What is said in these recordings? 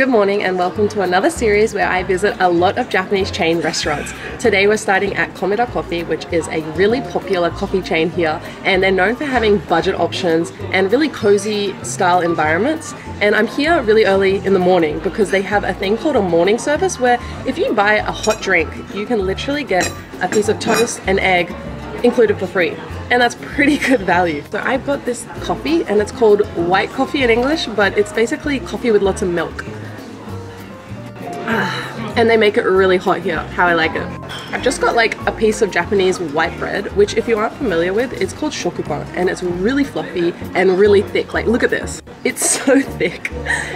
Good morning and welcome to another series where I visit a lot of Japanese chain restaurants. Today we're starting at Komeda Coffee, which is a really popular coffee chain here, and they're known for having budget options and really cozy style environments. And I'm here really early in the morning because they have a thing called a morning service where if you buy a hot drink, you can literally get a piece of toast and egg included for free and that's pretty good value. So I've got this coffee and it's called white coffee in English but it's basically coffee with lots of milk. And they make it really hot here, how I like it. I've just got like a piece of Japanese white bread, which if you aren't familiar with, it's called shokupan and it's really fluffy and really thick. Like look at this. It's so thick.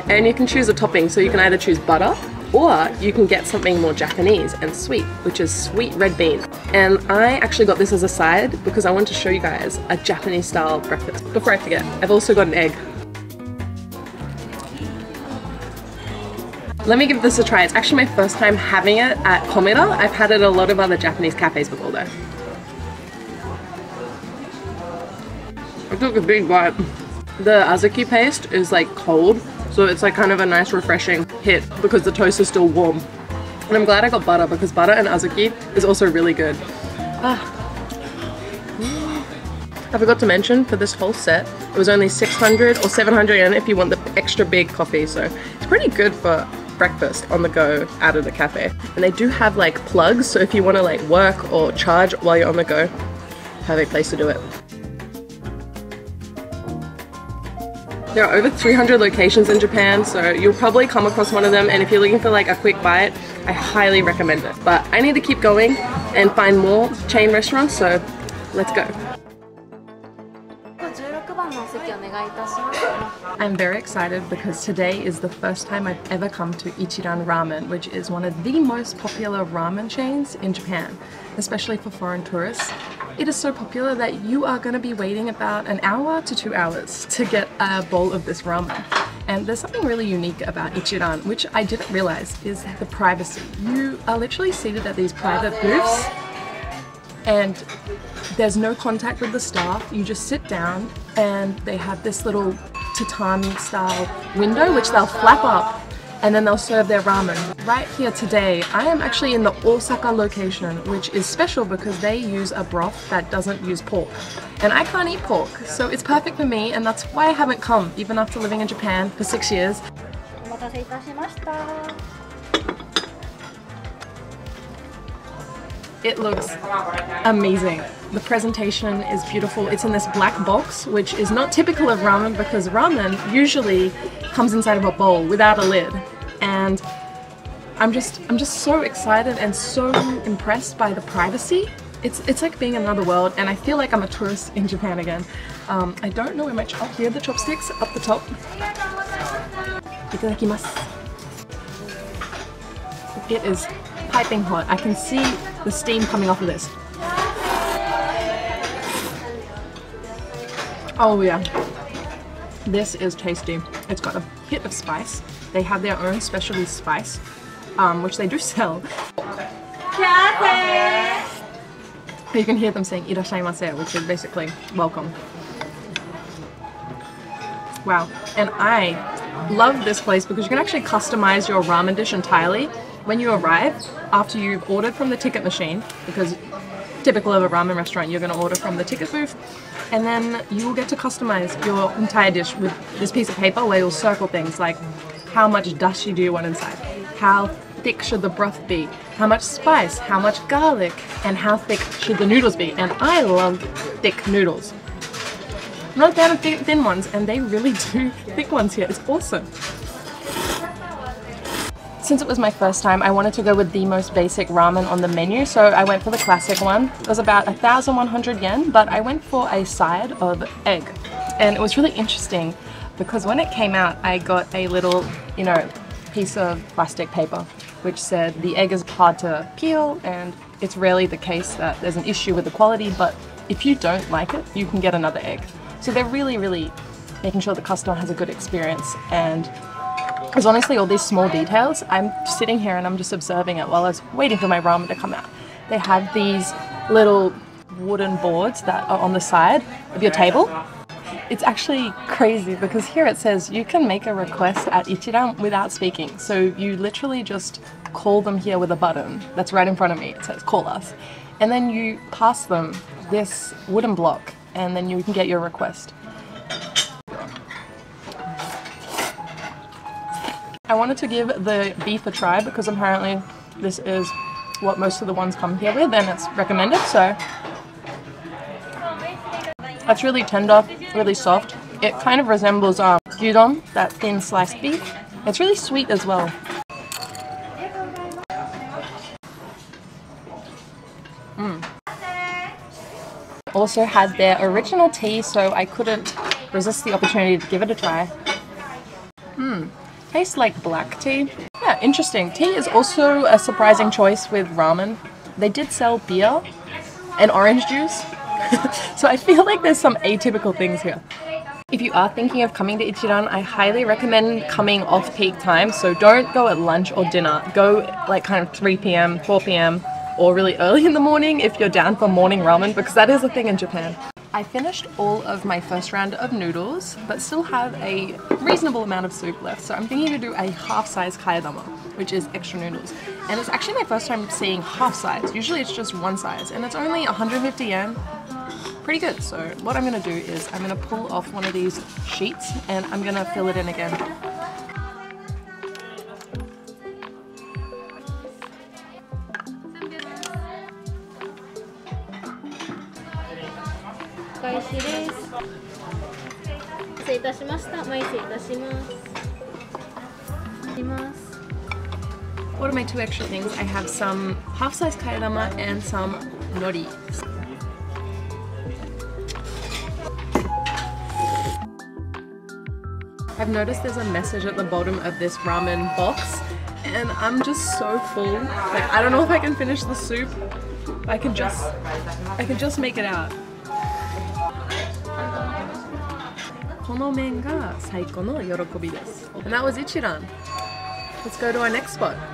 And you can choose a topping, so you can either choose butter or you can get something more Japanese and sweet, which is sweet red bean. And I actually got this as a side because I wanted to show you guys a Japanese style breakfast. Before I forget, I've also got an egg. Let me give this a try. It's actually my first time having it at Komeda. I've had it at a lot of other Japanese cafes before though. I took a big bite. The azuki paste is like cold, so it's like kind of a nice refreshing hit because the toast is still warm. And I'm glad I got butter because butter and azuki is also really good. Ah. I forgot to mention for this whole set, it was only 600 or 700 yen if you want the extra big coffee, so it's pretty good for breakfast on the go out of the cafe. And they do have like plugs, so if you want to like work or charge while you're on the go, have a place to do it. There are over 300 locations in Japan, so you'll probably come across one of them. And if you're looking for like a quick bite, I highly recommend it. But I need to keep going and find more chain restaurants, so let's go. I'm very excited because today is the first time I've ever come to Ichiran Ramen, which is one of the most popular ramen chains in Japan, especially for foreign tourists. It is so popular that you are going to be waiting about an hour to two hours to get a bowl of this ramen. And there's something really unique about Ichiran, which I didn't realize, is the privacy. You are literally seated at these private booths and there's no contact with the staff. You just sit down and they have this little tatami style window which they'll flap up and then they'll serve their ramen. Right here today, I am actually in the Osaka location, which is special because they use a broth that doesn't use pork. And I can't eat pork, so it's perfect for me, and that's why I haven't come, even after living in Japan for six years. It looks amazing. The presentation is beautiful. It's in this black box, which is not typical of ramen because ramen usually comes inside of a bowl without a lid. And I'm just I'm just so excited and so impressed by the privacy. It's it's like being in another world and I feel like I'm a tourist in Japan again. Um, I don't know where my oh here the chopsticks up the top. Itadakimasu. It is piping hot. I can see the steam coming off of this. Oh yeah, this is tasty. It's got a hit of spice. They have their own specialty spice, um, which they do sell. You can hear them saying irashaimase, which is basically welcome. Wow, and I love this place because you can actually customize your ramen dish entirely when you arrive, after you've ordered from the ticket machine, because typical of a ramen restaurant, you're going to order from the ticket booth, and then you will get to customize your entire dish with this piece of paper where you'll circle things like how much dashi do you want inside, how thick should the broth be, how much spice, how much garlic, and how thick should the noodles be. And I love thick noodles. Not fan of thin ones, and they really do thick ones here. It's awesome. Since it was my first time, I wanted to go with the most basic ramen on the menu, so I went for the classic one. It was about 1,100 yen, but I went for a side of egg. And it was really interesting because when it came out, I got a little, you know, piece of plastic paper which said the egg is hard to peel and it's rarely the case that there's an issue with the quality, but if you don't like it, you can get another egg. So they're really, really making sure the customer has a good experience and there's honestly all these small details. I'm sitting here and I'm just observing it while I was waiting for my ramen to come out. They have these little wooden boards that are on the side of your table it's actually crazy because here it says you can make a request at Ichiran without speaking. So you literally just call them here with a button that's right in front of me. It says call us. And then you pass them this wooden block and then you can get your request. I wanted to give the beef a try because apparently this is what most of the ones come here with and it's recommended so that's really tender, really soft. It kind of resembles um, gyudon, that thin sliced beef. It's really sweet as well. Mm. Also had their original tea, so I couldn't resist the opportunity to give it a try. Tastes like black tea. Yeah, interesting. Tea is also a surprising choice with ramen. They did sell beer and orange juice, so I feel like there's some atypical things here. If you are thinking of coming to Ichiran, I highly recommend coming off peak time. So don't go at lunch or dinner. Go like kind of 3 p.m., 4 p.m., or really early in the morning if you're down for morning ramen, because that is a thing in Japan. I finished all of my first round of noodles, but still have a reasonable amount of soup left. So I'm thinking to do a half-size kaedama, which is extra noodles. And it's actually my first time seeing half size. Usually it's just one size, and it's only 150 yen pretty good. So what I'm gonna do is I'm gonna pull off one of these sheets and I'm gonna fill it in again. two extra things. I have some half-sized kaedama and some nori. I've noticed there's a message at the bottom of this ramen box and I'm just so full. Like I don't know if I can finish the soup. I can just I can just make it out. And that was Ichiran. Let's go to our next spot.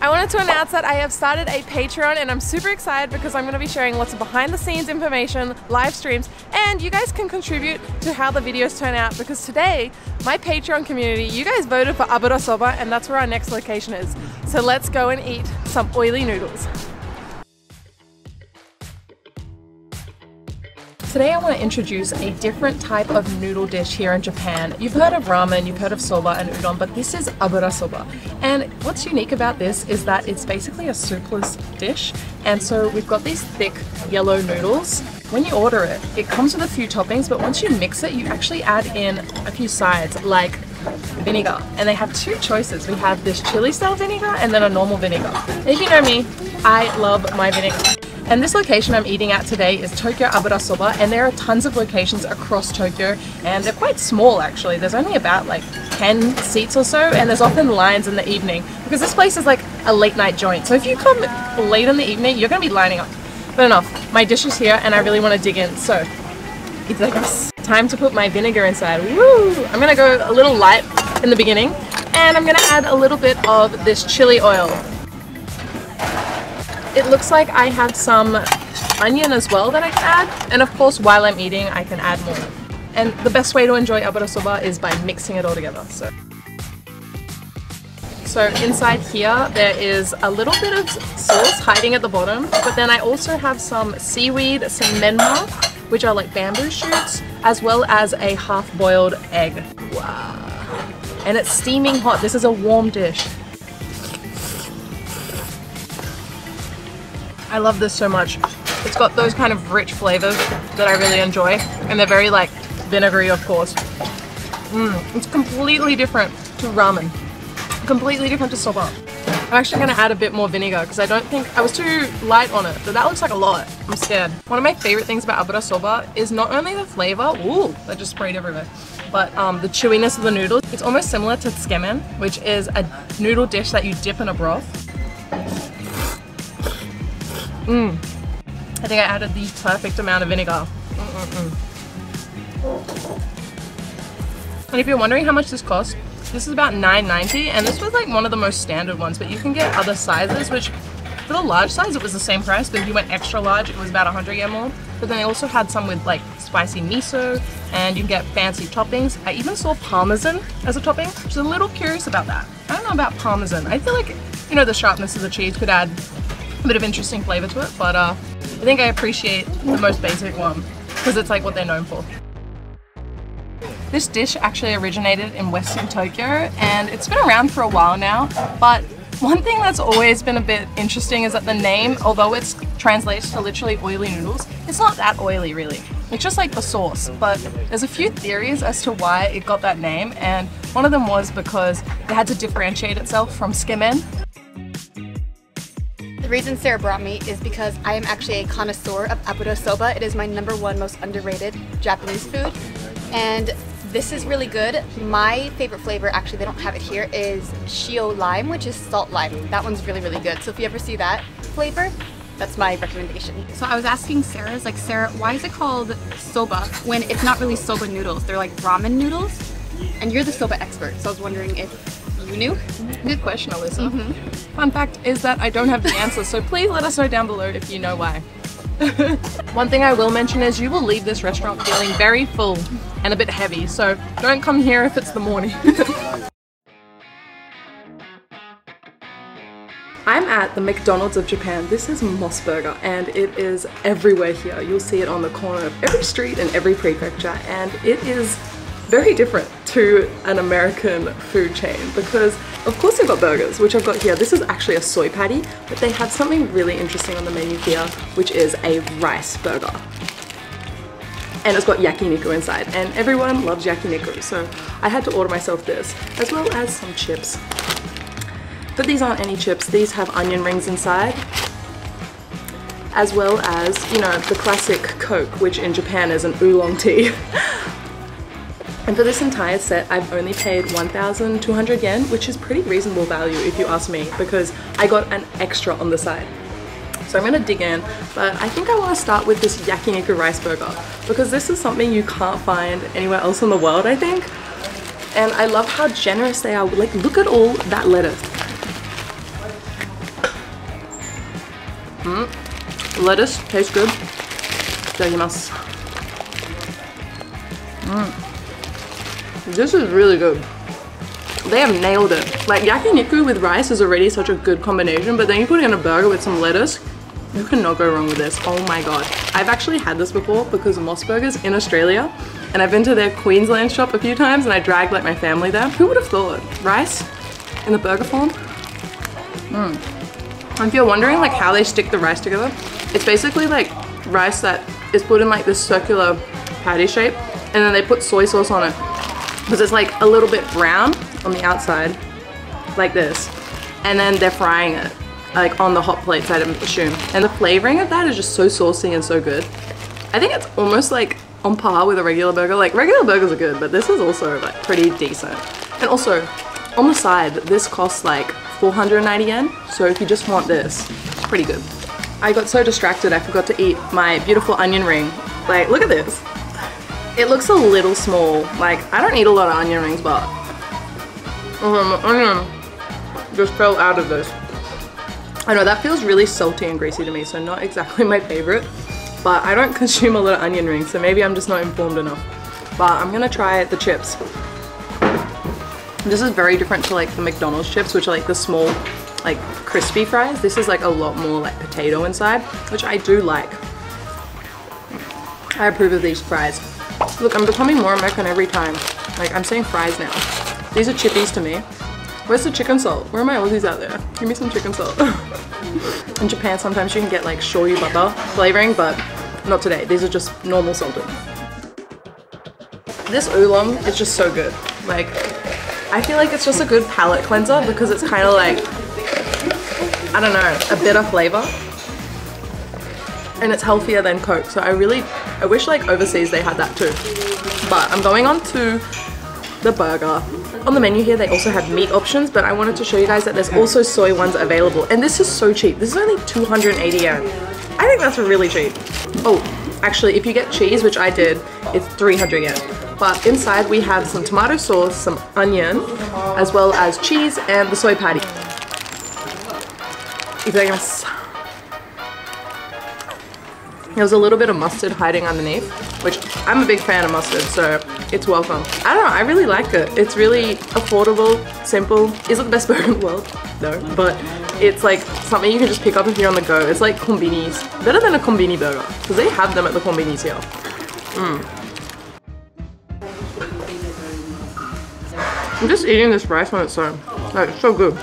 I wanted to announce that I have started a Patreon and I'm super excited because I'm going to be sharing lots of behind the scenes information, live streams, and you guys can contribute to how the videos turn out because today, my Patreon community, you guys voted for Abura Soba and that's where our next location is. So let's go and eat some oily noodles. Today I want to introduce a different type of noodle dish here in Japan. You've heard of ramen, you've heard of soba and udon, but this is abura soba. And what's unique about this is that it's basically a soupless dish. And so we've got these thick yellow noodles. When you order it, it comes with a few toppings, but once you mix it, you actually add in a few sides like vinegar. And they have two choices. We have this chili style vinegar and then a normal vinegar. If you know me, I love my vinegar. And this location I'm eating at today is Tokyo Abura Soba and there are tons of locations across Tokyo and they're quite small actually. There's only about like 10 seats or so and there's often lines in the evening because this place is like a late night joint. So if you come late in the evening, you're going to be lining up. But enough, my dish is here and I really want to dig in. So, it's like time to put my vinegar inside. Woo! I'm going to go a little light in the beginning and I'm going to add a little bit of this chili oil. It looks like I have some onion as well that I can add. And of course, while I'm eating, I can add more. And the best way to enjoy abura soba is by mixing it all together. So. So inside here there is a little bit of sauce hiding at the bottom but then I also have some seaweed, some menma which are like bamboo shoots as well as a half-boiled egg. Wow. And it's steaming hot. This is a warm dish. I love this so much. It's got those kind of rich flavors that I really enjoy. And they're very like vinegary, of course. Mm, it's completely different to ramen. Completely different to soba. I'm actually to add a bit more vinegar because I don't think I was too light on it, but that looks like a lot. I'm scared. One of my favorite things about abura soba is not only the flavor, ooh, that just sprayed everywhere, but um, the chewiness of the noodles. It's almost similar to tsukemen, which is a noodle dish that you dip in a broth. Mmm. I think I added the perfect amount of vinegar. Mm -mm. And if you're wondering how much this costs, this is about $9.90 and this was like one of the most standard ones, but you can get other sizes, which for the large size it was the same price, but if you went extra large it was about 100 yen more. But then they also had some with like spicy miso and you can get fancy toppings. I even saw parmesan as a topping, which is a little curious about that. I don't know about parmesan. I feel like, you know, the sharpness of the cheese could add bit of interesting flavor to it, but uh, I think I appreciate the most basic one because it's like what they're known for. This dish actually originated in Western Tokyo and it's been around for a while now, but one thing that's always been a bit interesting is that the name, although it translates to literally oily noodles, it's not that oily really. It's just like the sauce, but there's a few theories as to why it got that name and one of them was because it had to differentiate itself from Tsukemen. The reason Sarah brought me is because I am actually a connoisseur of Abura Soba. It is my number one most underrated Japanese food and this is really good. My favorite flavor, actually they don't have it here, is Shio Lime, which is salt lime. That one's really, really good. So if you ever see that flavor, that's my recommendation. So I was asking Sarah, like Sarah, why is it called soba when it's not really soba noodles? They're like ramen noodles. And you're the soba expert, so I was wondering if you knew? Good question, Alyssa. Mm -hmm. Fun fact is that I don't have the answer, so please let us know down below if you know why. One thing I will mention is you will leave this restaurant feeling very full and a bit heavy, so don't come here if it's the morning. I'm at the McDonald's of Japan. This is MOS Burger and it is everywhere here. You'll see it on the corner of every street in every prefecture and it is very different to an American food chain because of course they've got burgers, which I've got here. This is actually a soy patty, but they have something really interesting on the menu here, which is a rice burger. And it's got yakiniku inside, and everyone loves yakiniku, so I had to order myself this, as well as some chips. But these aren't any chips, these have onion rings inside, as well as, you know, the classic Coke, which in Japan is an oolong tea. And for this entire set, I've only paid 1,200 yen, which is pretty reasonable value if you ask me, because I got an extra on the side. So I'm gonna dig in, but I think I wanna start with this yakiniku rice burger, because this is something you can't find anywhere else in the world, I think. And I love how generous they are. Like, look at all that lettuce. Mm. Lettuce tastes good. Itadakimasu. Mmm. This is really good. They have nailed it. Like yakiniku with rice is already such a good combination, but then you put it in a burger with some lettuce, you cannot go wrong with this. Oh my god. I've actually had this before because of MOS Burgers in Australia, and I've been to their Queensland shop a few times and I dragged like my family there. Who would have thought? Rice in the burger form? Mmm. And If you're wondering like how they stick the rice together, it's basically like rice that is put in like this circular patty shape and then they put soy sauce on it because it's like a little bit brown on the outside like this and then they're frying it like on the hot plates I'd assume. And the flavoring of that is just so saucy and so good. I think it's almost like on par with a regular burger. Like regular burgers are good but this is also like pretty decent. And also on the side this costs like 490 yen. So if you just want this it's pretty good. I got so distracted I forgot to eat my beautiful onion ring. Like look at this it looks a little small. Like, I don't eat a lot of onion rings, but um, onion just fell out of this. I know, that feels really salty and greasy to me, so not exactly my favorite. But I don't consume a lot of onion rings, so maybe I'm just not informed enough. But I'm gonna try the chips. This is very different to like the McDonald's chips, which are like the small, like crispy fries. This is like a lot more like potato inside, which I do like. I approve of these fries. Look, I'm becoming more American every time. Like, I'm saying fries now. These are chippies to me. Where's the chicken salt? Where are my Aussies out there? Give me some chicken salt. In Japan, sometimes you can get like shoyu butter flavoring, but not today. These are just normal salted. This oolong is just so good. Like, I feel like it's just a good palate cleanser because it's kind of like, I don't know, a bitter flavor and it's healthier than Coke. So I really, I wish like overseas they had that too. But I'm going on to the burger. On the menu here, they also have meat options, but I wanted to show you guys that there's also soy ones available. And this is so cheap. This is only 280 yen. I think that's really cheap. Oh, actually, if you get cheese, which I did, it's 300 yen. But inside we have some tomato sauce, some onion, as well as cheese and the soy patty. There's a little bit of mustard hiding underneath, which I'm a big fan of mustard, so it's welcome. I don't know, I really like it. It's really affordable, simple. Is it the best burger in the world? No, but it's like something you can just pick up if you're on the go. It's like konbinis. Better than a konbini burger, because they have them at the konbinis here. Mm. I'm just eating this rice on its own. Like, so good.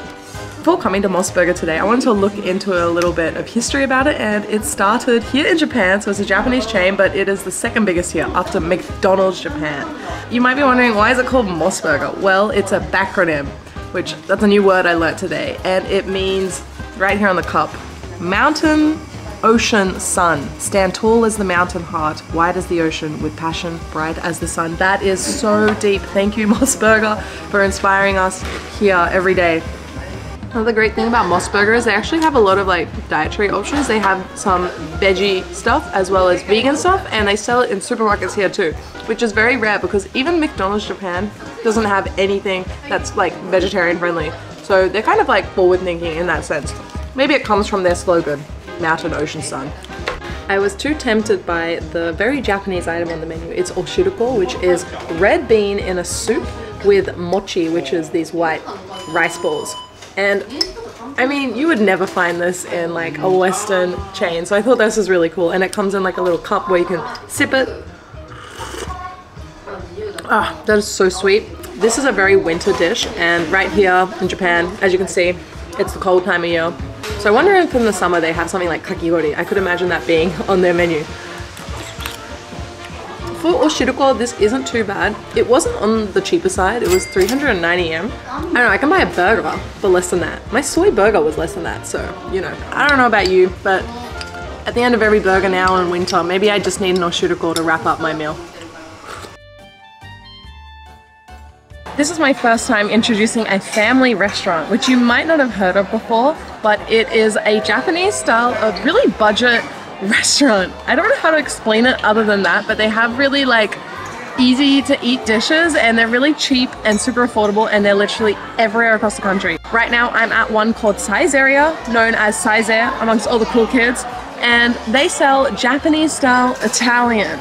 Before coming to MOS Burger today, I wanted to look into a little bit of history about it and it started here in Japan, so it's a Japanese chain, but it is the second biggest here after McDonald's Japan. You might be wondering, why is it called MOS Burger? Well, it's a backronym, which that's a new word I learned today, and it means, right here on the cup, Mountain Ocean Sun. Stand tall as the mountain heart, wide as the ocean, with passion, bright as the sun. That is so deep. Thank you, MOS Burger, for inspiring us here every day. Another great thing about MOS Burger is they actually have a lot of like dietary options. They have some veggie stuff as well as vegan stuff and they sell it in supermarkets here too, which is very rare because even McDonald's Japan doesn't have anything that's like vegetarian friendly. So they're kind of like forward thinking in that sense. Maybe it comes from their slogan, Mountain Ocean Sun. I was too tempted by the very Japanese item on the menu. It's oshiruko, which is red bean in a soup with mochi, which is these white rice balls. And I mean, you would never find this in like a Western chain. So I thought this was really cool. And it comes in like a little cup where you can sip it. Ah, that is so sweet. This is a very winter dish. And right here in Japan, as you can see, it's the cold time of year. So I wonder if in the summer they have something like kakigori. I could imagine that being on their menu for Oshiruko, this isn't too bad. It wasn't on the cheaper side. It was 390 yen. I don't know, I can buy a burger for less than that. My soy burger was less than that, so, you know. I don't know about you, but at the end of every burger now in winter, maybe I just need an Oshiruko to wrap up my meal. This is my first time introducing a family restaurant, which you might not have heard of before, but it is a Japanese style of really budget restaurant. I don't know how to explain it other than that, but they have really like easy to eat dishes and they're really cheap and super affordable and they're literally everywhere across the country. Right now I'm at one called Saizeriya, known as Saizer amongst all the cool kids, and they sell Japanese style Italian.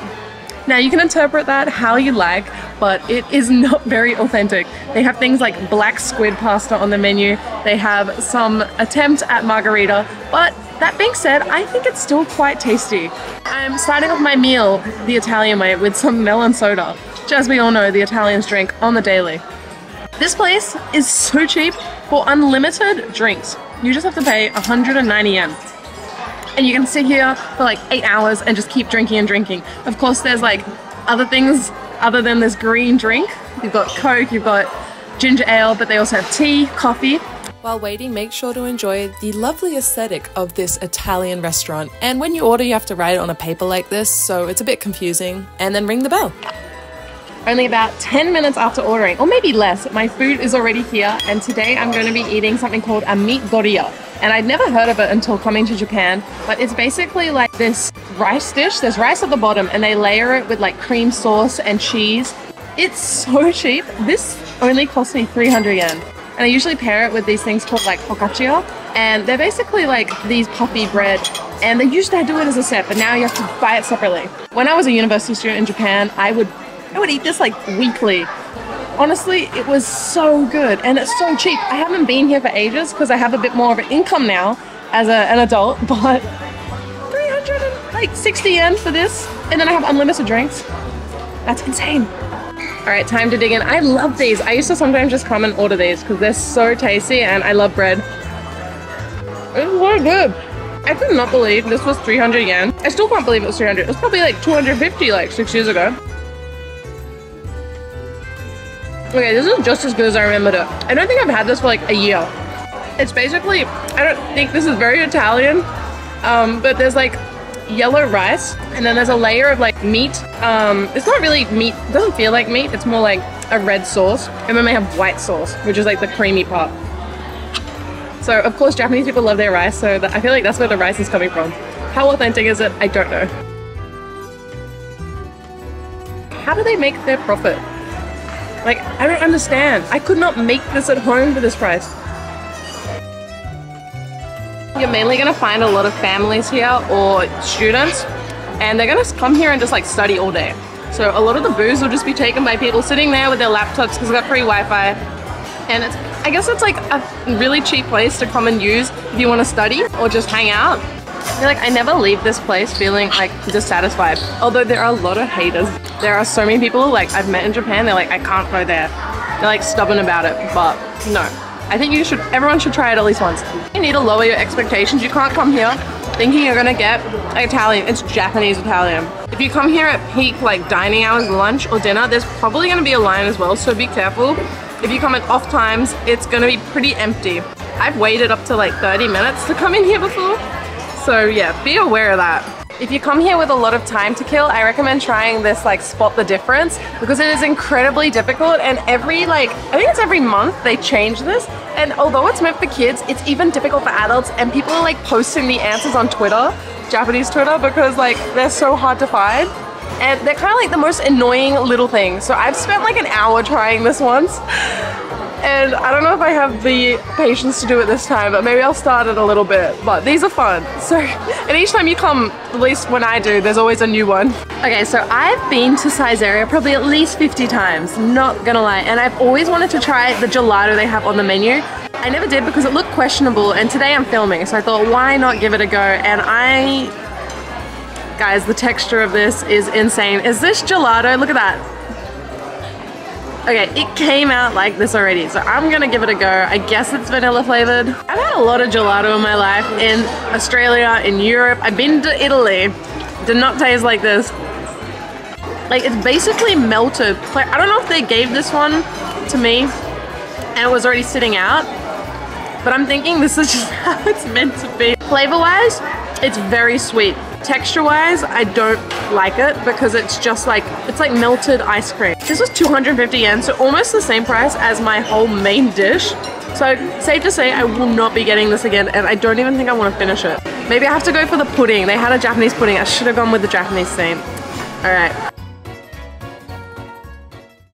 Now you can interpret that how you like, but it is not very authentic. They have things like black squid pasta on the menu, they have some attempt at margarita, but that being said, I think it's still quite tasty. I'm starting off my meal the Italian way with some melon soda, which as we all know, the Italians drink on the daily. This place is so cheap for unlimited drinks. You just have to pay 190 yen. And you can sit here for like eight hours and just keep drinking and drinking. Of course, there's like other things other than this green drink. You've got Coke, you've got ginger ale, but they also have tea, coffee, while waiting, make sure to enjoy the lovely aesthetic of this Italian restaurant. And when you order, you have to write it on a paper like this, so it's a bit confusing. And then ring the bell. Only about 10 minutes after ordering, or maybe less, my food is already here, and today I'm going to be eating something called a meat gorilla. And I'd never heard of it until coming to Japan, but it's basically like this rice dish. There's rice at the bottom, and they layer it with like cream sauce and cheese. It's so cheap. This only cost me 300 yen. And I usually pair it with these things called like focaccia. And they're basically like these puffy bread. And they used to do it as a set, but now you have to buy it separately. When I was a university student in Japan, I would I would eat this like weekly. Honestly, it was so good and it's so cheap. I haven't been here for ages because I have a bit more of an income now as a, an adult, but 360 yen for this. And then I have unlimited drinks. That's insane. All right, time to dig in. I love these. I used to sometimes just come and order these because they're so tasty and I love bread. It's so good. I could not believe this was 300 yen. I still can't believe it was 300. It was probably like 250 like six years ago. Okay, this is just as good as I remembered it. I don't think I've had this for like a year. It's basically, I don't think this is very Italian, um, but there's like yellow rice and then there's a layer of like meat. Um, it's not really meat, it doesn't feel like meat, it's more like a red sauce. And then they have white sauce, which is like the creamy part. So of course Japanese people love their rice, so I feel like that's where the rice is coming from. How authentic is it? I don't know. How do they make their profit? Like, I don't understand. I could not make this at home for this price. You're mainly going to find a lot of families here or students. and they're gonna come here and just like study all day. So a lot of the booze will just be taken by people sitting there with their laptops because they've got free Wi-Fi. And it's, I guess it's like a really cheap place to come and use if you want to study or just hang out. I feel like I never leave this place feeling like dissatisfied. Although there are a lot of haters. There are so many people like I've met in Japan, they're like, I can't go there. They're like stubborn about it, but no. I think you should, everyone should try it at least once. You need to lower your expectations. You can't come here thinking you're gonna get Italian. It's Japanese Italian. If you come here at peak like dining hours, lunch or dinner, there's probably gonna be a line as well, so be careful. If you come at off times, it's gonna be pretty empty. I've waited up to like 30 minutes to come in here before. So yeah, be aware of that. If you come here with a lot of time to kill, I recommend trying this like spot the difference because it is incredibly difficult and every like, I think it's every month they change this and although it's meant for kids, it's even difficult for adults and people are like posting the answers on Twitter, Japanese Twitter, because like they're so hard to find. And they're kind of like the most annoying little things. So I've spent like an hour trying this once and I don't know if I have the patience to do it this time, but maybe I'll start it a little bit. But these are fun. So, and each time you come, at least when I do, there's always a new one. Okay, so I've been to Saizeriya probably at least 50 times, not gonna lie, and I've always wanted to try the gelato they have on the menu. I never did because it looked questionable, and today I'm filming, so I thought, why not give it a go? And I Guys, the texture of this is insane. Is this gelato? Look at that. Okay, it came out like this already, so I'm gonna give it a go. I guess it's vanilla flavored. I've had a lot of gelato in my life in Australia, in Europe. I've been to Italy. Did not taste like this. Like, it's basically melted. I don't know if they gave this one to me and it was already sitting out, but I'm thinking this is just how it's meant to be. Flavor-wise, it's very sweet. Texture-wise, I don't like it because it's just like, it's like melted ice cream. This was 250 yen, so almost the same price as my whole main dish. So safe to say, I will not be getting this again, and I don't even think I want to finish it. Maybe I have to go for the pudding. They had a Japanese pudding. I should have gone with the Japanese theme. All right.